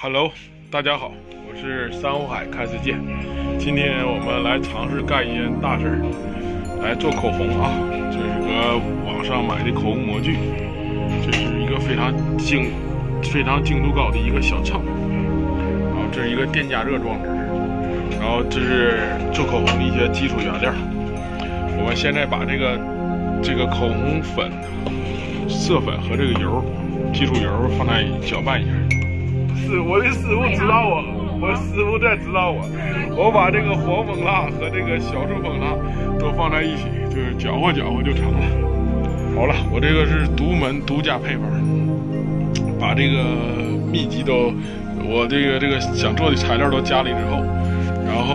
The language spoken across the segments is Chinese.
Hello，大家好，我是三湖海看世界。今天我们来尝试干一件大事儿，来做口红啊！这是个网上买的口红模具，这是一个非常精、非常精度高的一个小秤。然后这是一个电加热装置，然后这是做口红的一些基础原料。我们现在把这个这个口红粉、色粉和这个油、基础油放在搅拌一下。是我的师傅指导我，我师傅在指导我。我把这个黄蜂蜡和这个小树蜂蜡都放在一起，就是搅和搅和就成了。好了，我这个是独门独家配方，把这个秘籍都，我这个这个想做的材料都加里之后，然后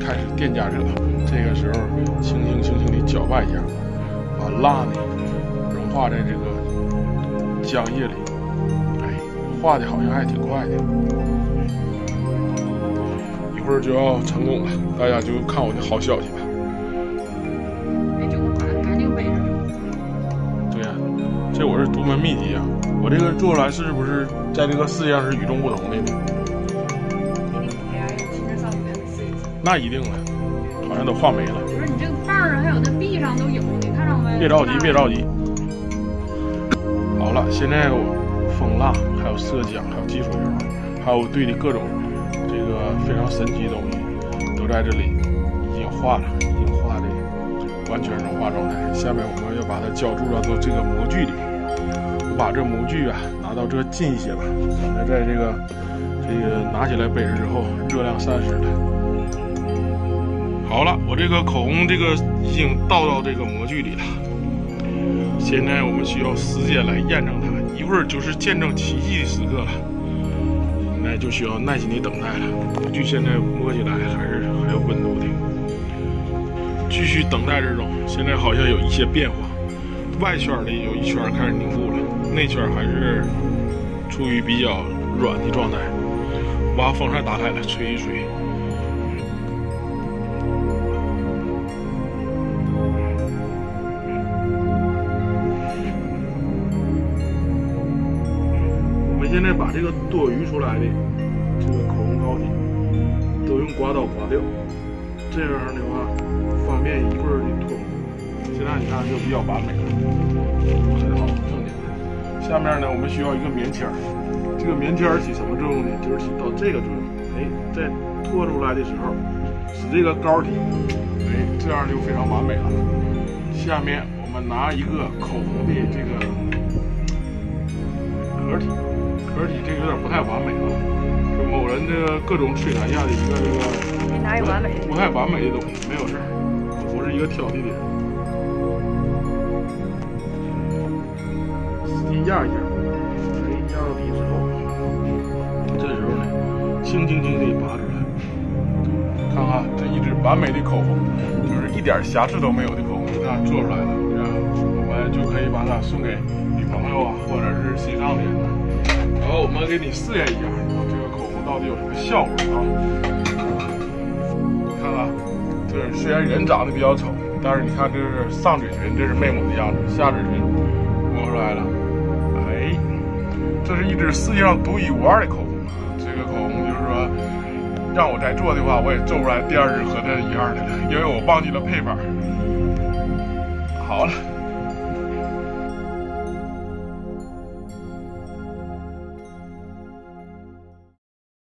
开始电加热。这个时候轻轻轻轻的搅拌一下，把蜡呢融化在这个浆液里。画的好像还挺快的，一会儿就要成功了，大家就看我的好消息吧。哎，这个把它赶紧背上。对呀，这我是独门秘籍啊！我这个做出来是不是在这个世界上是与众不同的呢？那一定了，好像都画没了。不是你这个棒上还有那壁上都有，你看着没？别着急，别着急。好了，现在我。封蜡，还有色浆，还有技术油，还有兑的各种这个非常神奇的东西，都在这里已经化了，已经化的完全融化状态。下面我们要把它浇注到这个模具里。我把这模具啊拿到这近一些吧，等它在这个这个拿起来杯子之后，热量散失了。好了，我这个口红这个已经倒到这个模具里了。现在我们需要时间来验证它。一会儿就是见证奇迹的时刻了，那就需要耐心的等待了。模具现在摸起来还是还有温度的，继续等待之中。现在好像有一些变化，外圈的有一圈开始凝固了，内圈还是处于比较软的状态。把风扇打开了，吹一吹。把这个多余出来的这个口红膏体都用刮刀刮掉，这样的话方便一会儿的脱。现在你看就比较完美了，很好，正点。下面呢，我们需要一个棉签儿，这个棉签儿起什么作用呢？就是起到这个作用。哎，在脱出来的时候，使这个膏体，哎，这样就非常完美了。下面我们拿一个口红的这个壳体。壳体这个有点不太完美啊，是某人这个各种摧残下的一个这个哪有完美？不太完美的东西，没有事儿，我不是一个挑剔的人。使劲压一下，哎，压到底之后，这时候呢，轻轻轻的拔出来，看看这一支完美的口红，就是一点瑕疵都没有的口红，这样做出来了，这样我们就可以把它送给女朋友啊，或者是心上的人。然后我们给你试验一下，这个口红到底有什么效果啊？看看，这虽然人长得比较丑，但是你看这是上嘴唇，这是魅母的样子，下嘴唇摸出来了。哎，这是一支世界上独一无二的口红啊。这个口红就是说，让我再做的话，我也做不出来第二支和它一样的了，因为我忘记了配方。好了。